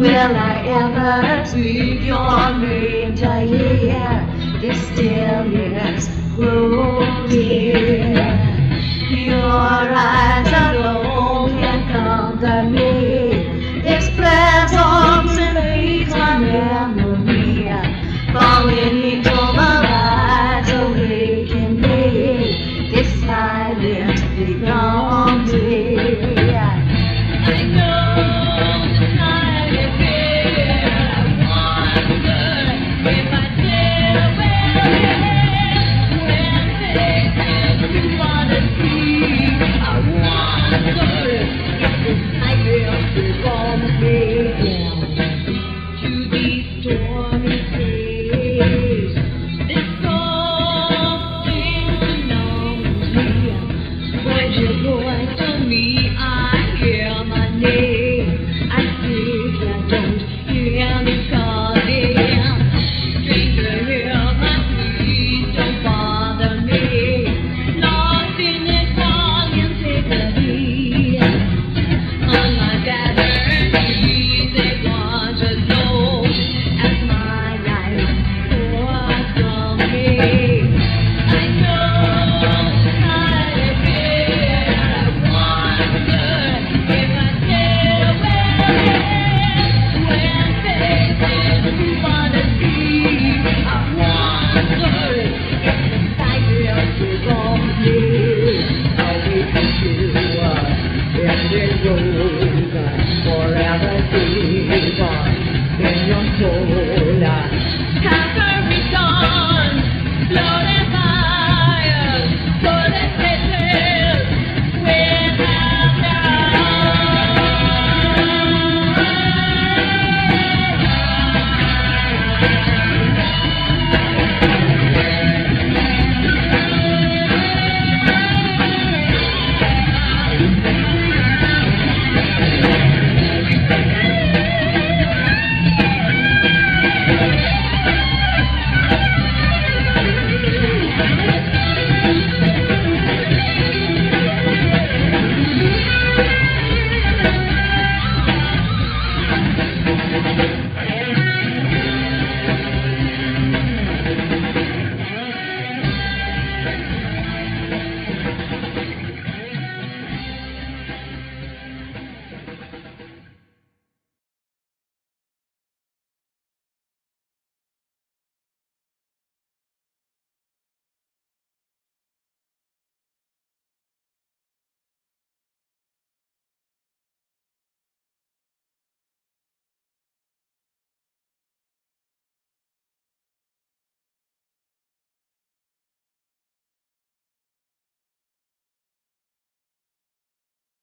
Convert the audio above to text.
Will I ever speak your name? Yeah, yeah, yeah. This stillness grow be. Happy soul.